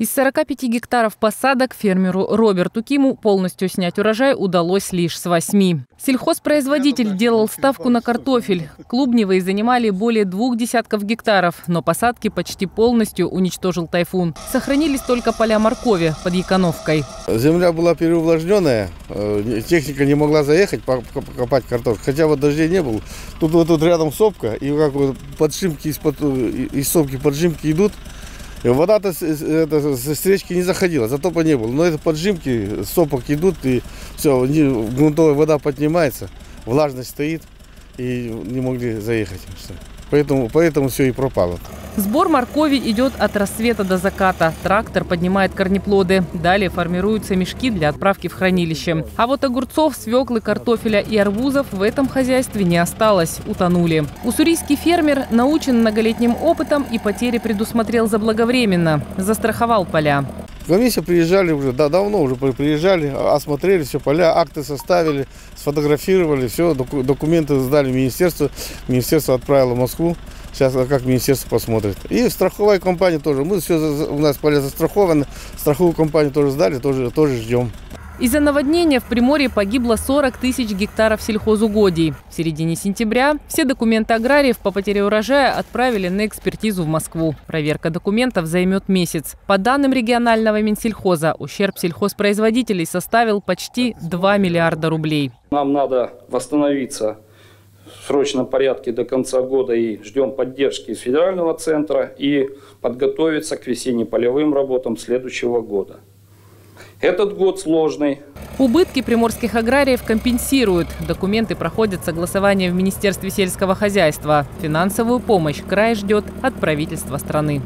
Из 45 гектаров посадок фермеру Роберту Киму полностью снять урожай удалось лишь с 8. Сельхозпроизводитель делал ставку на картофель. Клубневые занимали более двух десятков гектаров, но посадки почти полностью уничтожил тайфун. Сохранились только поля моркови под Яконовкой. Земля была переувлажненная, э, техника не могла заехать покопать картофель, хотя вот дождей не было. Тут вот тут рядом сопка, и как вот подшимки из-под э, из сопки поджимки идут, Вода-то с речки не заходила, затопа не было. Но это поджимки, сопок идут, и все, грунтовая вода поднимается, влажность стоит, и не могли заехать. Поэтому, поэтому все и пропало. Сбор моркови идет от рассвета до заката. Трактор поднимает корнеплоды. Далее формируются мешки для отправки в хранилище. А вот огурцов, свеклы, картофеля и арбузов в этом хозяйстве не осталось. Утонули. Уссурийский фермер научен многолетним опытом и потери предусмотрел заблаговременно. Застраховал поля. Комиссия приезжали уже, да, давно уже приезжали, осмотрели все поля, акты составили, сфотографировали, все, документы сдали министерству, министерство отправило в Москву. Сейчас а как министерство посмотрит. И страховая компания тоже. Мы все, у нас поля застрахованы. Страховую компанию тоже сдали, тоже, тоже ждем. Из-за наводнения в Приморье погибло 40 тысяч гектаров сельхозугодий. В середине сентября все документы аграриев по потере урожая отправили на экспертизу в Москву. Проверка документов займет месяц. По данным регионального Минсельхоза, ущерб сельхозпроизводителей составил почти 2 миллиарда рублей. Нам надо восстановиться в срочном порядке до конца года и ждем поддержки из федерального центра и подготовиться к весенне-полевым работам следующего года. Этот год сложный. Убытки приморских аграриев компенсируют. Документы проходят согласование в Министерстве сельского хозяйства. Финансовую помощь край ждет от правительства страны.